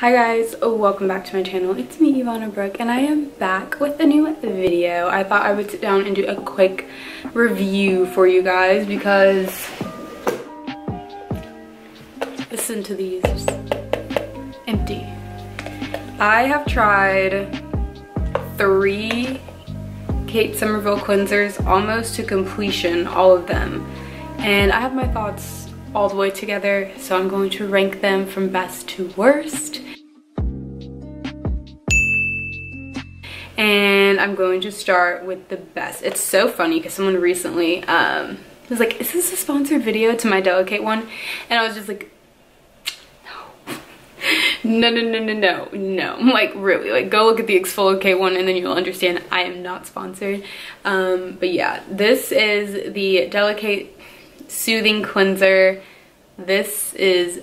Hi guys, welcome back to my channel. It's me, Yvanna Brooke, and I am back with a new video. I thought I would sit down and do a quick review for you guys because listen to these, empty. I have tried three Kate Somerville cleansers almost to completion, all of them. And I have my thoughts all the way together so I'm going to rank them from best to worst and I'm going to start with the best. It's so funny because someone recently um, was like is this a sponsored video to my DeliKate one? And I was just like no. No no no no no like really? Like go look at the ExfoliKate one and then you'll understand I am not sponsored. Um but yeah this is the DeliKate soothing cleanser. This is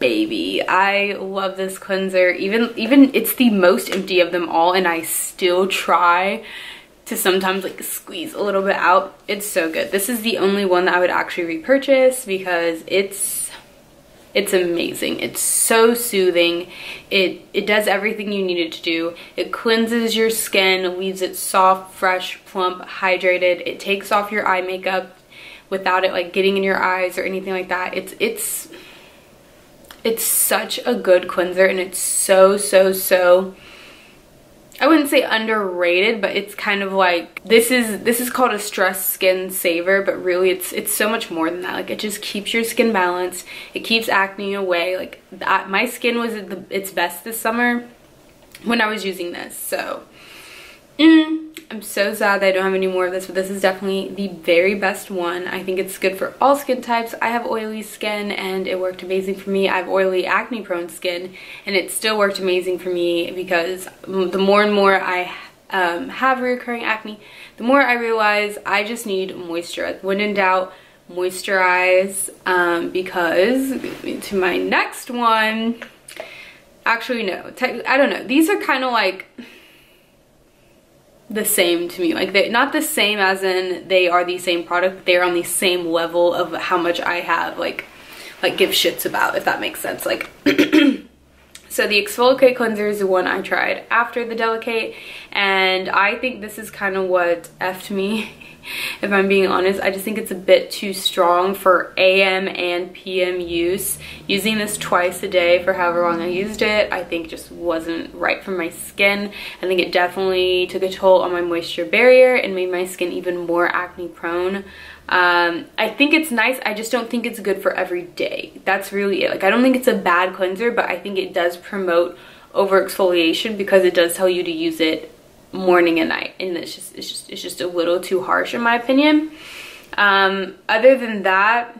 baby. I love this cleanser. Even, even it's the most empty of them all and I still try to sometimes like squeeze a little bit out. It's so good. This is the only one that I would actually repurchase because it's it's amazing. It's so soothing. It it does everything you need it to do. It cleanses your skin, leaves it soft, fresh, plump, hydrated. It takes off your eye makeup without it like getting in your eyes or anything like that. It's it's it's such a good cleanser and it's so so so I wouldn't say underrated, but it's kind of like this is this is called a stress skin saver, but really it's it's so much more than that. Like it just keeps your skin balanced. It keeps acne away. Like that, my skin was at the, its best this summer when I was using this. So mm, I'm so sad that I don't have any more of this, but this is definitely the very best one. I think it's good for all skin types. I have oily skin and it worked amazing for me. I have oily acne prone skin and it still worked amazing for me because the more and more I um, have recurring acne, the more I realize I just need moisture. when in doubt, moisturize um, because to my next one, actually no, I don't know. These are kind of like the same to me. Like they not the same as in they are the same product they're on the same level of how much i have like like give shits about if that makes sense. Like so the ExfoliKate cleanser is the one i tried after the DeliKate and i think this is kind of what effed me if I'm being honest. I just think it's a bit too strong for AM and PM use. Using this twice a day for however long I used it, I think just wasn't right for my skin. I think it definitely took a toll on my moisture barrier and made my skin even more acne prone. Um, I think it's nice. I just don't think it's good for every day. That's really it. Like, I don't think it's a bad cleanser, but I think it does promote over exfoliation because it does tell you to use it morning and night. And it's just it's just it's just a little too harsh in my opinion. Um, other than that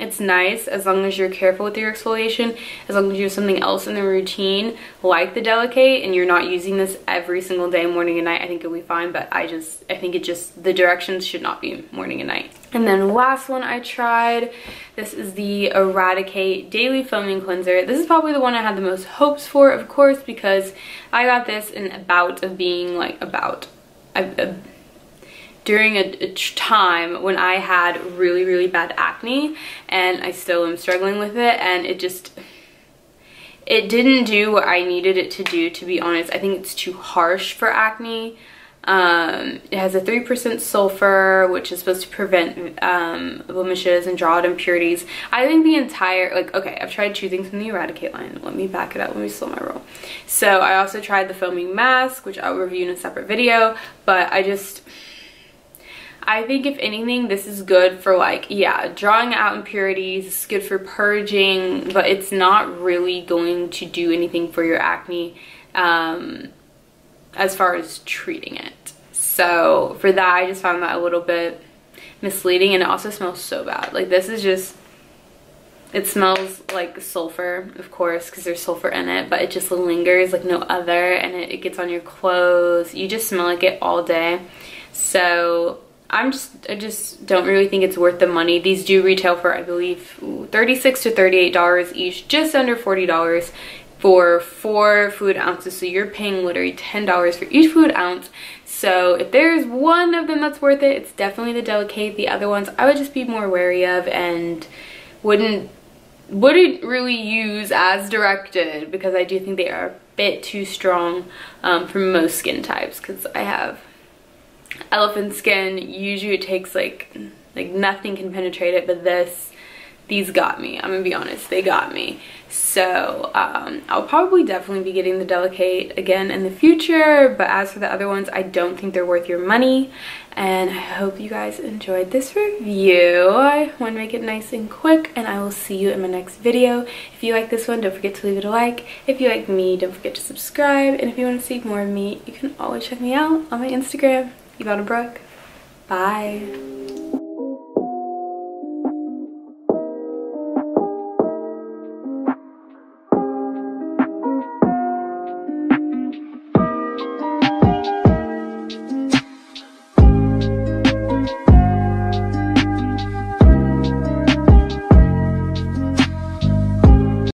it's nice as long as you're careful with your exfoliation, as long as you have something else in the routine like the DeliKate and you're not using this every single day, morning and night, I think it'll be fine. But I just, I think it just, the directions should not be morning and night. And then last one I tried, this is the EradiKate Daily Foaming Cleanser. This is probably the one I had the most hopes for, of course, because I got this in about of being like about, during a, a, time when I had really, really bad acne and I still am struggling with it and it just, it didn't do what I needed it to do, to be honest. I think it's too harsh for acne. Um, it has a 3% sulfur, which is supposed to prevent um, blemishes and draw out impurities. I think the entire, like, okay, I've tried two things from the EradiKate line. Let me back it up. Let me slow my roll. So I also tried the foaming mask, which I'll review in a separate video, but I just, I think if anything, this is good for like, yeah, drawing out impurities. It's good for purging, but it's not really going to do anything for your acne um, as far as treating it. So for that, I just found that a little bit misleading and it also smells so bad. Like this is just, it smells like sulfur, of course, because there's sulfur in it, but it just lingers like no other and it, it gets on your clothes. You just smell like it all day. So I'm just, I just don't really think it's worth the money. These do retail for, I believe, 36 to $38 each, just under $40 for four fluid ounces. So you're paying literally $10 for each fluid ounce. So if there's one of them that's worth it, it's definitely the DeliKate. The other ones I would just be more wary of and wouldn't wouldn't really use as directed because I do think they are a bit too strong um, for most skin types because I have elephant skin. Usually it takes like, like nothing can penetrate it, but this, these got me. I'm gonna be honest, they got me. So um, I'll probably definitely be getting the DeliKate again in the future, but as for the other ones, I don't think they're worth your money. And I hope you guys enjoyed this review. I want to make it nice and quick, and I will see you in my next video. If you like this one, don't forget to leave it a like. If you like me, don't forget to subscribe. And if you want to see more of me, you can always check me out on my Instagram, Yvanna Brooke. Bye.